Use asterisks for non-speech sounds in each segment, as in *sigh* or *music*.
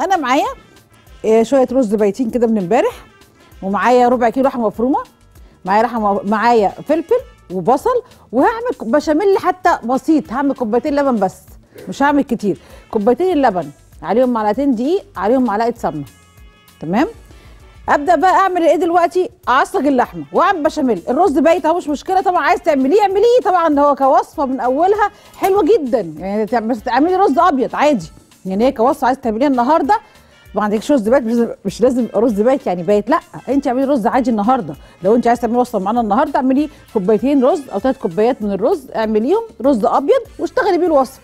أنا معايا إيه شوية رز بايتين كده من امبارح ومعايا ربع كيلو لحمة مفرومة معايا لحمة معايا فلفل وبصل وهعمل بشاميل حتى بسيط هعمل كوبايتين لبن بس مش هعمل كتير كوبايتين اللبن عليهم معلقتين دقيق عليهم معلقة سمنة تمام؟ أبدأ بقى أعمل إيه دلوقتي؟ أعصج اللحمة وأعمل بشاميل الرز بايت أهو مش مشكلة طبعا عايز تعمليه اعمليه طبعا هو كوصفة من أولها حلوة جدا يعني بس تعملي رز أبيض عادي. يعني هي كوصفه عايز تعمليها النهارده. ما عندكش رز بايت مش لازم- رز بايت يعني بايت لا انت اعملي رز عادي النهارده. لو انت عايز تعملي وصفة معانا النهارده اعملي كوبايتين رز أو ثلاث كوبايات من الرز اعمليهم رز أبيض واشتغلي بيه الوصفة.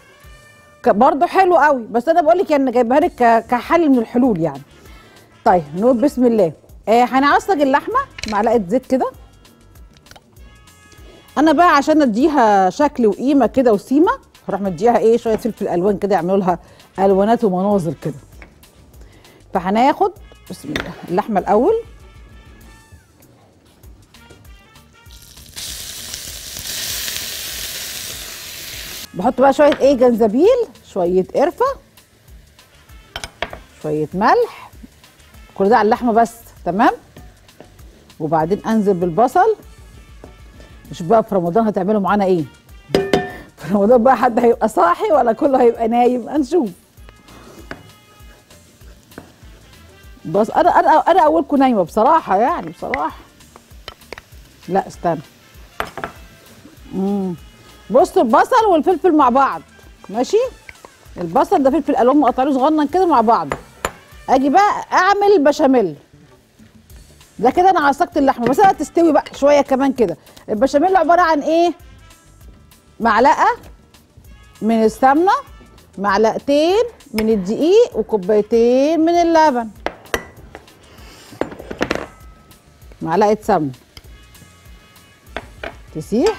برضه حلو قوي. بس أنا بقول لك يعني جايبها لك كحل من الحلول يعني. طيب نقول بسم الله. آه هنعصج اللحمة معلقة زيت كده. أنا بقى عشان أديها شكل وقيمة كده وسيمة هروح مديها إيه؟ شوية فلفل ألوان كده يعملوا لها ألوانات ومناظر كده. فهناخد بسم الله اللحمة الأول. بحط بقى شوية إيه جنزبيل شوية قرفة شوية ملح. كل ده على اللحمة بس تمام؟ وبعدين أنزل بالبصل. نشوف بقى في رمضان هتعملوا معانا إيه. *laughs* في رمضان بقى حد هيبقى صاحي ولا كله هيبقى نايم؟ هنشوف. بس أنا أنا أنا أولكم نايمة بصراحة يعني بصراحة. لا استنى. امم بصوا البصل والفلفل مع بعض. ماشي؟ البصل ده فلفل ألوان مقطعينه صغنن كده مع بعض. أجي بقى أعمل بشاميل. ده كده أنا عصقت اللحمة. بس أنا تستوي بقى شوية كمان كده. البشاميل عبارة عن إيه؟ معلقة من السمنة معلقتين من الدقيق وكوبايتين من اللبن. معلقة سمنه تسيح.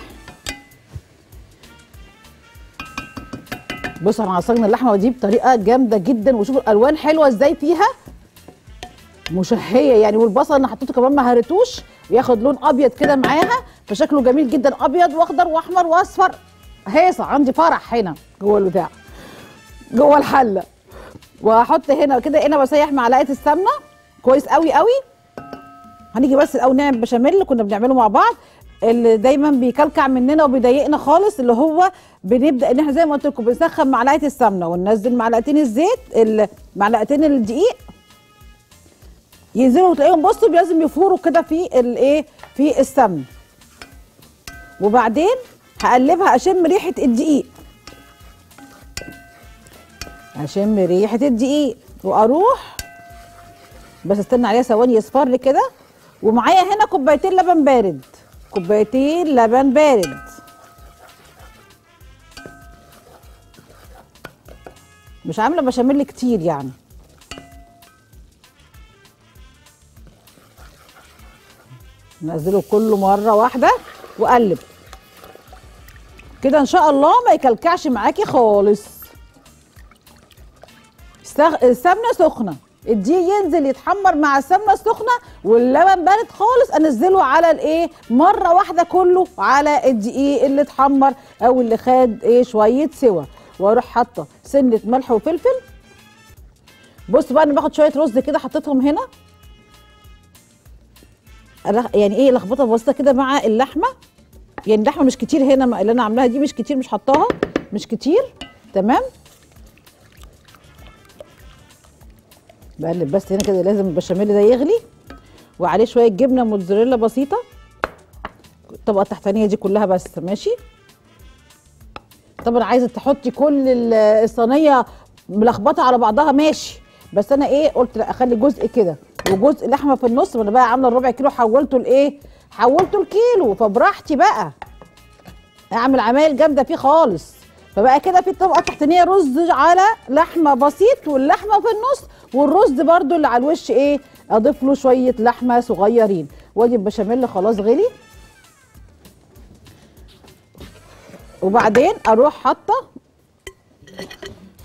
بصوا إحنا عصرنا اللحمة دي بطريقة جامدة جدا وشوفوا الألوان حلوة إزاي فيها. مشهية يعني والبصل أنا حطيته كمان ما هرتوش ياخد لون أبيض كده معاها فشكله جميل جدا أبيض وأخضر وأحمر وأصفر. هيصة عندي فرح هنا جوه البتاع جوه الحلة. وهحط هنا كده هنا بسيح معلقة السمنة. كويس قوي قوي هنيجي بس الأول نعمل بشاميل اللي كنا بنعمله مع بعض اللي دايما بيكلكع مننا وبيضايقنا خالص اللي هو بنبدأ إن إحنا زي ما قلت لكم بنسخن معلقة السمنة وننزل معلقتين الزيت ال- معلقتين الدقيق. ينزلوا تلاقيهم بصوا لازم يفوروا كده في الايه في السمن. وبعدين هقلبها أشم ريحة الدقيق. أشم ريحة الدقيق وأروح بس استنى عليها ثواني يصفر كده. ومعايا هنا كوبايتين لبن بارد. كوبايتين لبن بارد. مش عاملة بشاميل كتير يعني. نزله كله مرة واحدة وقلب كده إن شاء الله ما يكلكعش معاكي خالص. السمنة سخنة. الدقيق ينزل يتحمر مع السمنه السخنه واللبن بارد خالص أنزله على الإيه؟ مرة واحدة كله على الدقيق اللي اتحمر أو اللي خد إيه؟ شوية سوا. وأروح حاطة سنة ملح وفلفل. بص بقى أنا باخد شوية رز كده حطيتهم هنا. يعني إيه؟ لخبطة بسيطة كده مع اللحمة. يعني اللحمة مش كتير هنا اللي أنا عاملاها دي مش كتير مش حطاها مش كتير. تمام؟ بقلب بس هنا كده لازم البشاميل ده يغلي وعليه شوية جبنة موتزاريلا بسيطة. الطبقة التحتانية دي كلها بس ماشي؟ طبعا عايزة تحطي كل ال- الصينية ملخبطة على بعضها ماشي. بس أنا إيه قلت لأ أخلي جزء كده وجزء لحمة في النص ما أنا بقى عاملة الربع كيلو حولته لإيه؟ حولته لكيلو فبراحتي بقى. أعمل عمايل جامدة فيه خالص. فبقى كده في الطبقة التحتانية رز على لحمة بسيط واللحمة في النص والرز برضو اللي على الوش إيه؟ اضيف له شوية لحمة صغيرين. وادي البشاميل خلاص غلي. وبعدين أروح حاطة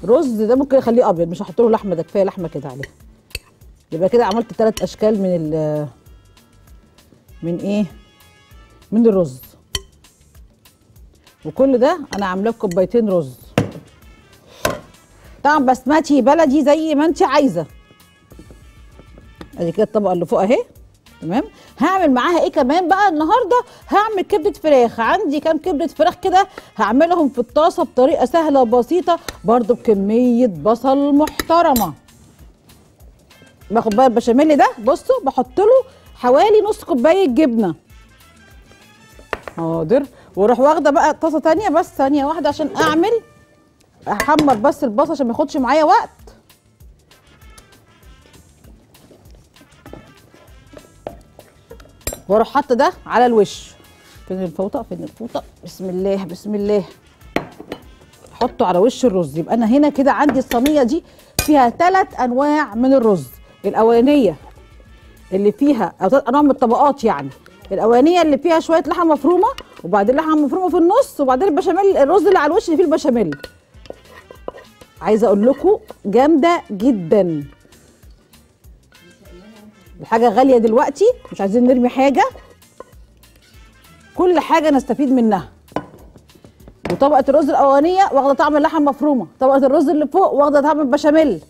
رز ده ممكن اخليه ابيض مش هحط له لحمة ده كفاية لحمة كده عليه. يبقى كده عملت ثلاث اشكال من ال من إيه؟ من الرز. وكل ده أنا عاملاه بكوبايتين رز. طبعا بسمتي بلدي زي ما انت عايزة. ادي كده الطبقة اللي فوق اهي. تمام؟ هعمل معاها إيه كمان بقى النهارده؟ هعمل كبدة فراخ. عندي كام كبدة فراخ كده هعملهم في الطاسة بطريقة سهلة وبسيطة برضو بكمية بصل محترمة. باخد بقى البشاميل ده بصوا بحط له حوالي نص كوباية جبنة. حاضر. وأروح واخدة بقى طاسة تانية بس ثانية واحدة عشان اعمل احمر بس البصل عشان ما ياخدش معايا وقت. وأروح حاطه ده على الوش. فين الفوطة؟ فين الفوطة؟ بسم الله بسم الله. احطه على وش الرز. يبقى أنا هنا كده عندي الصينية دي فيها ثلاث أنواع من الرز. الأولانية اللي فيها أو ثلاث أنواع من الطبقات يعني. الأولانية اللي فيها شوية لحمة مفرومة وبعدين لحمة مفرومة في النص وبعدين البشاميل الرز اللي على الوش اللي فيه البشاميل. عايزة أقول لكم جامدة جدا. الحاجة غالية دلوقتي مش عايزين نرمي حاجة. كل حاجة نستفيد منها. وطبقة الرز الأولانية واخدة طعم اللحمة مفرومه طبقة الرز اللي فوق واخدة طعم البشاميل.